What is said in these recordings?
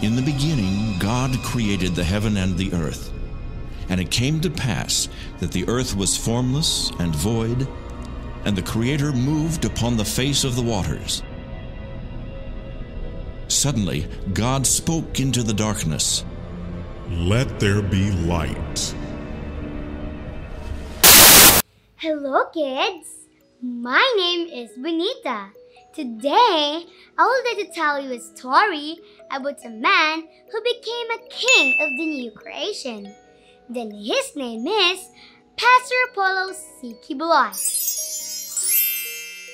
In the beginning, God created the heaven and the earth. And it came to pass that the earth was formless and void, and the Creator moved upon the face of the waters. Suddenly, God spoke into the darkness. Let there be light. Hello, kids! My name is Benita. Today, I would like to tell you a story about a man who became a king of the new creation. Then his name is Pastor Apollo C.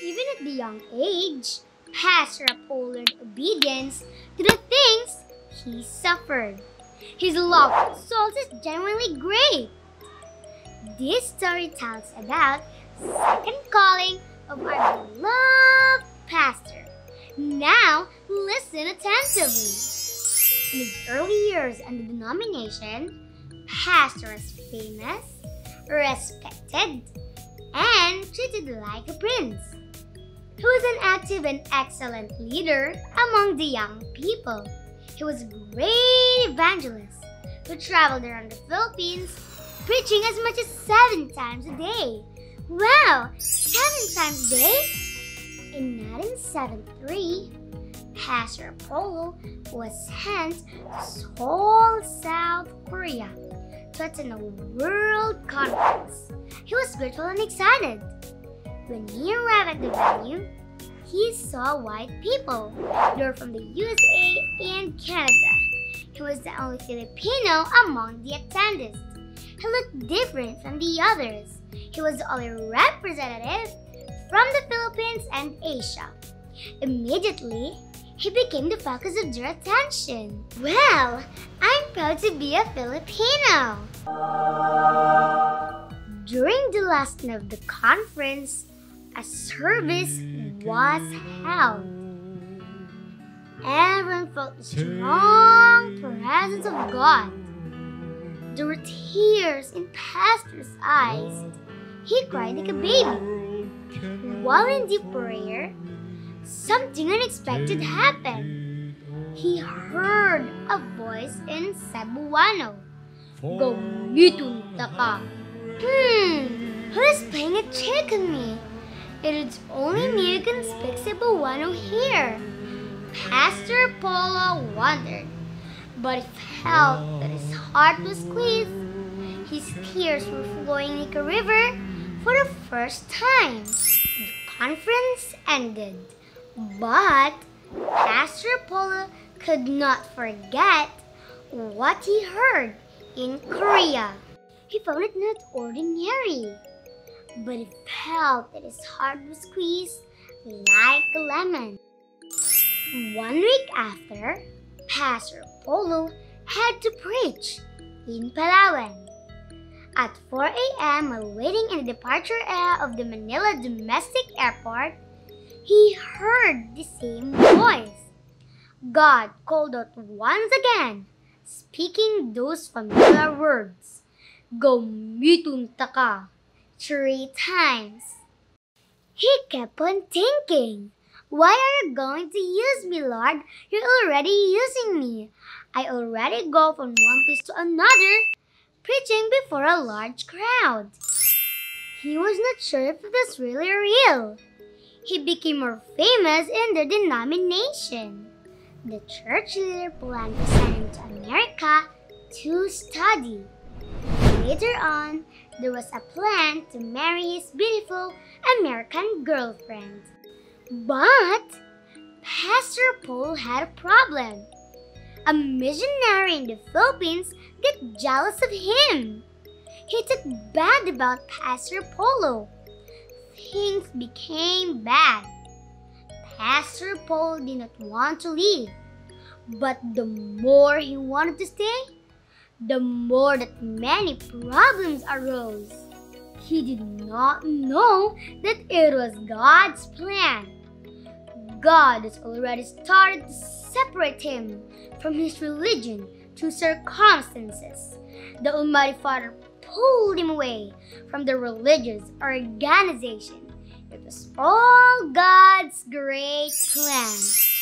Even at the young age, Pastor Apollo learned obedience to the things he suffered. His love for souls is genuinely great. This story tells about second calling of our beloved pastor. Now, listen attentively. In his early years in the denomination, Pastor was famous, respected, and treated like a prince. He was an active and excellent leader among the young people. He was a great evangelist who traveled around the Philippines preaching as much as seven times a day. Wow! Seven times a day? In 1973, Pastor Polo was sent to Seoul, South Korea to attend a world conference. He was grateful and excited. When he arrived at the venue, he saw white people. They were from the USA and Canada. He was the only Filipino among the attendees. He looked different from the others. He was the only representative from the Philippines and Asia. Immediately, he became the focus of their attention. Well, I'm proud to be a Filipino. During the last night of the conference, a service was held. Everyone felt the strong presence of God. There were tears in Pastor's eyes. He cried like a baby. While in deep prayer, something unexpected happened. He heard a voice in Cebuano. Gumitunta ka. Hmm, who is playing a trick on me? It is only me who can speak Cebuano here. Pastor Polo wondered, but he felt that his heart was squeezed. His tears were flowing like a river for the first time. The conference ended, but Pastor Polo could not forget what he heard in Korea. He found it not ordinary, but he felt that his heart was squeezed like a lemon. One week after, Pastor Polo had to preach in Palawan. At 4 a.m., while waiting in the departure area of the Manila Domestic Airport, he heard the same voice. God called out once again, speaking those familiar words, Gumitunta ka, three times. He kept on thinking, Why are you going to use me, Lord? You're already using me. I already go from one place to another, preaching before a large crowd. He was not sure if it was really real. He became more famous in the denomination. The church leader planned to send him to America to study. Later on, there was a plan to marry his beautiful American girlfriend. But Pastor Paul had a problem. A missionary in the Philippines got jealous of him. He took bad about Pastor Polo. Things became bad. Pastor Paul did not want to leave. But the more he wanted to stay, the more that many problems arose. He did not know that it was God's plan. God has already started to separate him from his religion to circumstances. The Almighty Father pulled him away from the religious organization. It was all God's great plan.